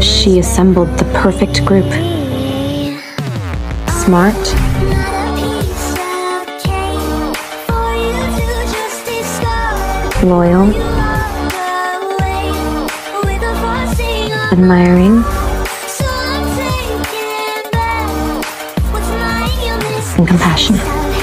She assembled the perfect group. Smart, loyal, admiring, and compassionate.